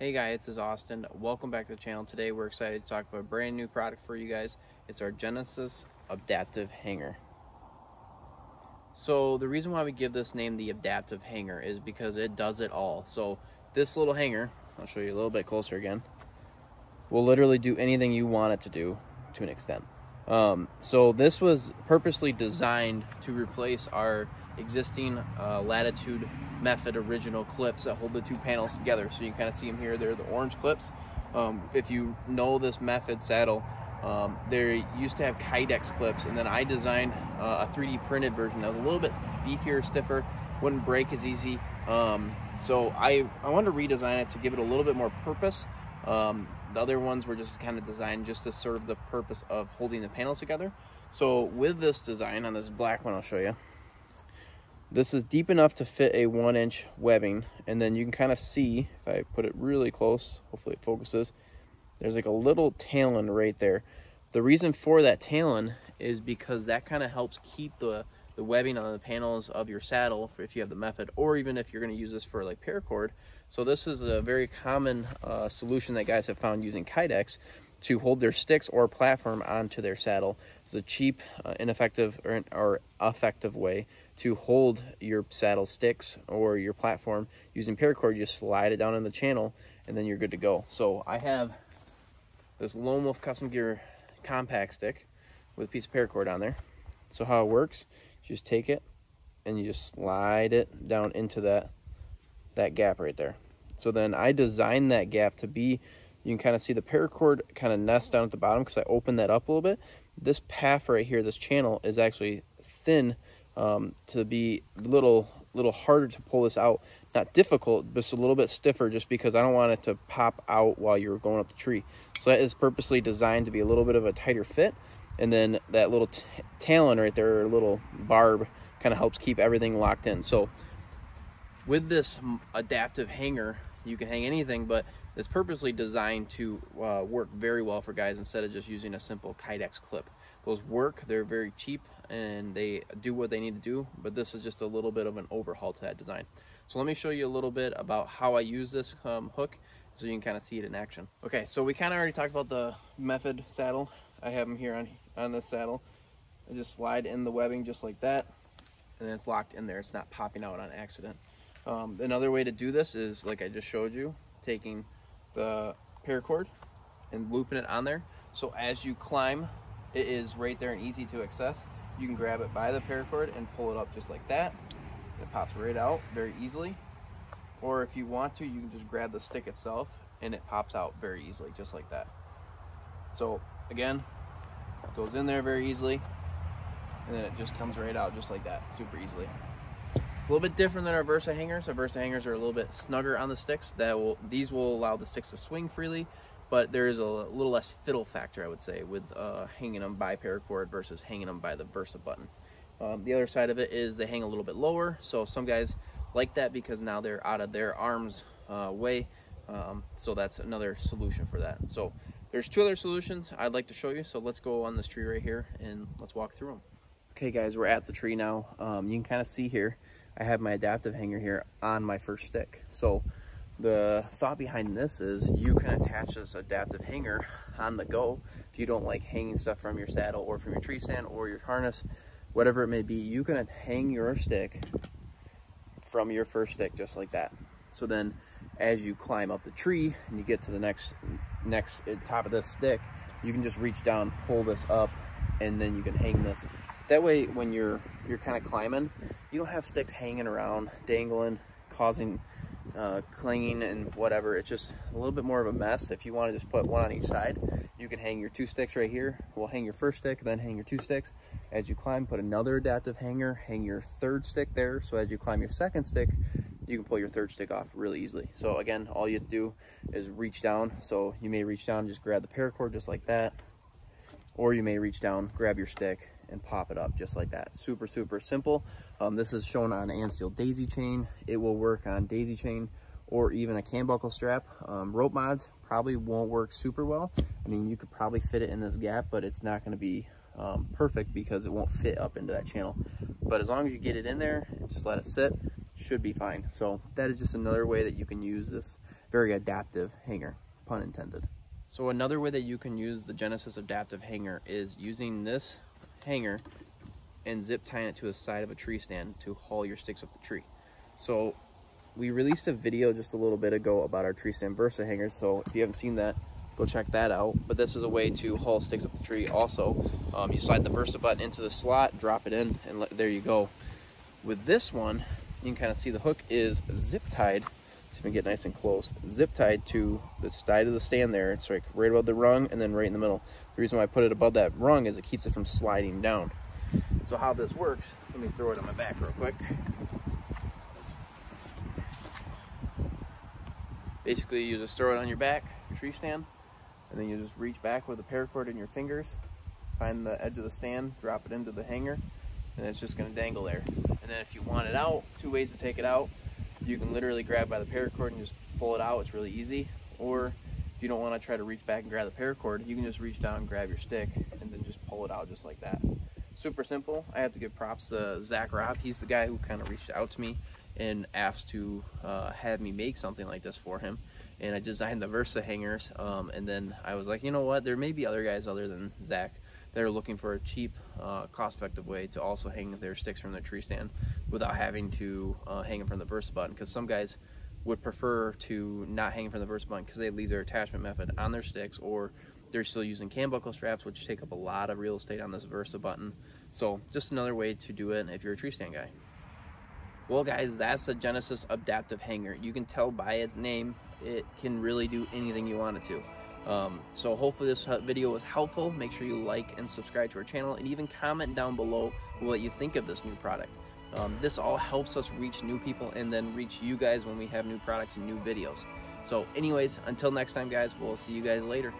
Hey guys, this is Austin. Welcome back to the channel. Today we're excited to talk about a brand new product for you guys. It's our Genesis Adaptive Hanger. So the reason why we give this name the Adaptive Hanger is because it does it all. So this little hanger, I'll show you a little bit closer again, will literally do anything you want it to do to an extent. Um, so this was purposely designed to replace our existing uh, Latitude Method original clips that hold the two panels together. So you can kind of see them here. They're the orange clips. Um, if you know this Method saddle, um, they used to have Kydex clips, and then I designed uh, a 3D printed version that was a little bit beefier, stiffer, wouldn't break as easy. Um, so I, I wanted to redesign it to give it a little bit more purpose. Um, the other ones were just kind of designed just to serve the purpose of holding the panels together. So with this design on this black one, I'll show you. This is deep enough to fit a one inch webbing. And then you can kind of see, if I put it really close, hopefully it focuses, there's like a little talon right there. The reason for that talon is because that kind of helps keep the, the webbing on the panels of your saddle if you have the method, or even if you're gonna use this for like paracord. So this is a very common uh, solution that guys have found using Kydex to hold their sticks or platform onto their saddle. It's a cheap, uh, ineffective, or, or effective way to hold your saddle sticks or your platform using paracord. You just slide it down in the channel and then you're good to go. So I have this Lone Wolf Custom Gear compact stick with a piece of paracord on there. So how it works, you just take it and you just slide it down into that that gap right there. So then I designed that gap to be you can kind of see the paracord kind of nest down at the bottom because I opened that up a little bit. This path right here, this channel is actually thin um, to be a little, little harder to pull this out. Not difficult, but just a little bit stiffer just because I don't want it to pop out while you're going up the tree. So that is purposely designed to be a little bit of a tighter fit. And then that little talon right there, or little barb, kind of helps keep everything locked in. So with this adaptive hanger, you can hang anything, but it's purposely designed to uh, work very well for guys instead of just using a simple Kydex clip. Those work, they're very cheap and they do what they need to do, but this is just a little bit of an overhaul to that design. So let me show you a little bit about how I use this um, hook so you can kind of see it in action. Okay, so we kind of already talked about the method saddle. I have them here on, on this saddle. I just slide in the webbing just like that, and then it's locked in there. It's not popping out on accident. Um, another way to do this is, like I just showed you, taking the paracord and looping it on there. So as you climb, it is right there and easy to access. You can grab it by the paracord and pull it up just like that. It pops right out very easily. Or if you want to, you can just grab the stick itself and it pops out very easily, just like that. So again, it goes in there very easily and then it just comes right out just like that, super easily. A little bit different than our Versa hangers. Our Versa hangers are a little bit snugger on the sticks. That will These will allow the sticks to swing freely, but there is a little less fiddle factor, I would say, with uh, hanging them by paracord versus hanging them by the Versa button. Um, the other side of it is they hang a little bit lower, so some guys like that because now they're out of their arms uh, way. Um, so that's another solution for that. So there's two other solutions I'd like to show you. So let's go on this tree right here and let's walk through them. Okay guys, we're at the tree now. Um, you can kind of see here I have my adaptive hanger here on my first stick. So the thought behind this is you can attach this adaptive hanger on the go if you don't like hanging stuff from your saddle or from your tree stand or your harness, whatever it may be, you can hang your stick from your first stick just like that. So then as you climb up the tree and you get to the next next top of this stick, you can just reach down, pull this up, and then you can hang this that way, when you're you're kind of climbing, you don't have sticks hanging around, dangling, causing uh, clinging and whatever. It's just a little bit more of a mess. If you want to just put one on each side, you can hang your two sticks right here. We'll hang your first stick, then hang your two sticks. As you climb, put another adaptive hanger, hang your third stick there. So as you climb your second stick, you can pull your third stick off really easily. So again, all you do is reach down. So you may reach down, and just grab the paracord just like that. Or you may reach down, grab your stick, and pop it up just like that. Super, super simple. Um, this is shown on Amsteel daisy chain. It will work on daisy chain or even a cam buckle strap. Um, rope mods probably won't work super well. I mean, you could probably fit it in this gap, but it's not gonna be um, perfect because it won't fit up into that channel. But as long as you get it in there and just let it sit, should be fine. So that is just another way that you can use this very adaptive hanger, pun intended. So another way that you can use the Genesis adaptive hanger is using this hanger and zip tying it to the side of a tree stand to haul your sticks up the tree. So we released a video just a little bit ago about our tree stand Versa hangers. So if you haven't seen that, go check that out. But this is a way to haul sticks up the tree. Also, um, you slide the Versa button into the slot, drop it in, and let, there you go. With this one, you can kind of see the hook is zip tied See if we get nice and close. Zip tied to the side of the stand there. It's like right above the rung and then right in the middle. The reason why I put it above that rung is it keeps it from sliding down. So how this works, let me throw it on my back real quick. Basically, you just throw it on your back, tree stand, and then you just reach back with a paracord in your fingers, find the edge of the stand, drop it into the hanger, and it's just gonna dangle there. And then if you want it out, two ways to take it out you can literally grab by the paracord and just pull it out. It's really easy. Or if you don't want to try to reach back and grab the paracord, you can just reach down, grab your stick, and then just pull it out just like that. Super simple. I have to give props to Zach Robb. He's the guy who kind of reached out to me and asked to uh, have me make something like this for him. And I designed the Versa hangers. Um, and then I was like, you know what? There may be other guys other than Zach that are looking for a cheap, uh, cost-effective way to also hang their sticks from their tree stand without having to uh, hang them from the Versa button. Because some guys would prefer to not hang from the Versa button because they leave their attachment method on their sticks or they're still using cam buckle straps which take up a lot of real estate on this Versa button. So just another way to do it if you're a tree stand guy. Well guys, that's a Genesis adaptive hanger. You can tell by its name, it can really do anything you want it to. Um, so hopefully this video was helpful. Make sure you like and subscribe to our channel and even comment down below what you think of this new product. Um, this all helps us reach new people and then reach you guys when we have new products and new videos. So anyways, until next time guys, we'll see you guys later.